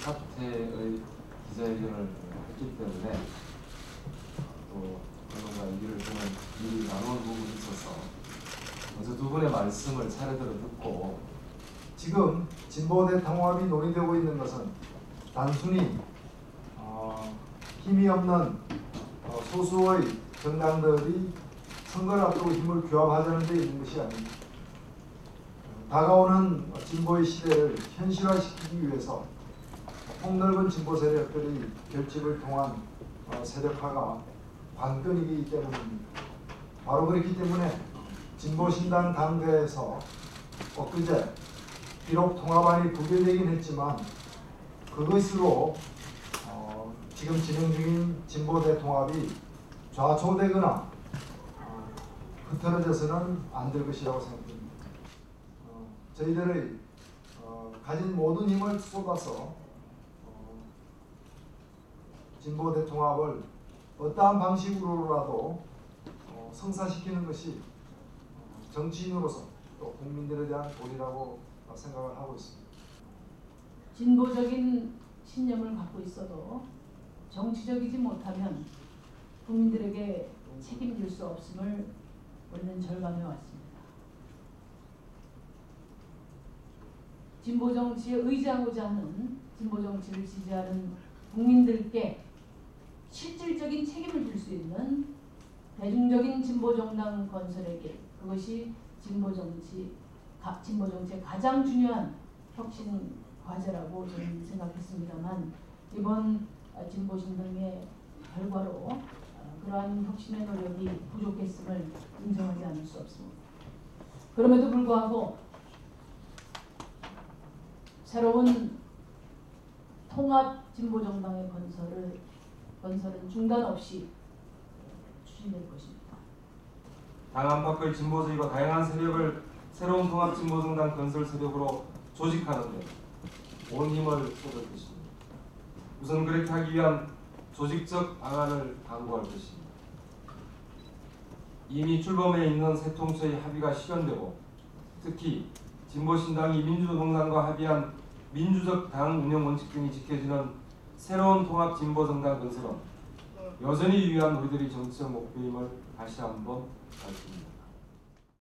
사태의 기자회견을 했기 때문에 또 언론과 얘기를 저는 미리 나눈 부분이 있어서 먼저 두 분의 말씀을 차례대로 듣고 지금 진보대 통합이 논의되고 있는 것은 단순히 어, 힘이 없는 어, 소수의 정당들이 선거를 앞두고 힘을 규합하자는 데 있는 것이 아닙니다. 다가오는 진보의 시대를 현실화시키기 위해서 폭넓은 진보 세력들의 결집을 통한 어, 세력화가 관건이기 때문입니다. 바로 그렇기 때문에 진보신당 당대에서 엊그제 비록 통합안이 부결되긴 했지만 그것으로 어, 지금 진행 중인 진보대 통합이 좌초되거나 어, 흐트러져서는 안 될 것이라고 생각합니다. 어, 저희들의 어, 가진 모든 힘을 쏟아서 어, 진보 대 통합을 어떠한 방식으로라도 어, 성사시키는 것이 어, 정치인으로서 또 국민들에 대한 도리라고 어, 생각을 하고 있습니다. 진보적인 신념을 갖고 있어도 정치적이지 못하면 국민들에게 책임질 수 없음을 우리는 절감해 왔습니다. 진보 정치에 의지하고자 하는 진보 정치를 지지하는 국민들께 실질적인 책임을 질 수 있는 대중적인 진보 정당 건설의 길 그것이 진보 정치 가- 진보 정치의 가장 중요한 혁신 과제라고 저는 생각했습니다만 이번 어, 진보 신당의 결과로 어, 그러한 혁신의 노력이 부족했음을 인정하지 않을 수 없습니다. 그럼에도 불구하고 새로운 통합 진보 정당의 건설을 건설은 중단 없이 추진될 것입니다. 당 안팎의 진보주의와 다양한 세력을 새로운 통합 진보정당 건설 세력으로 조직하는 데온 힘을 쏟을 것입니다. 우선 그렇게 하기 위한 조직적 방안을 강구할 것입니다. 이미 출범해 있는 새 통처의 합의가 실현되고 특히 진보신당이 민주동당과 합의한 민주적 당 운영 원칙 등이 지켜지는 새로운 통합 진보 정당 건설은 여전히 유효한 우리들의 정치적 목표임을 다시 한번 밝힙니다.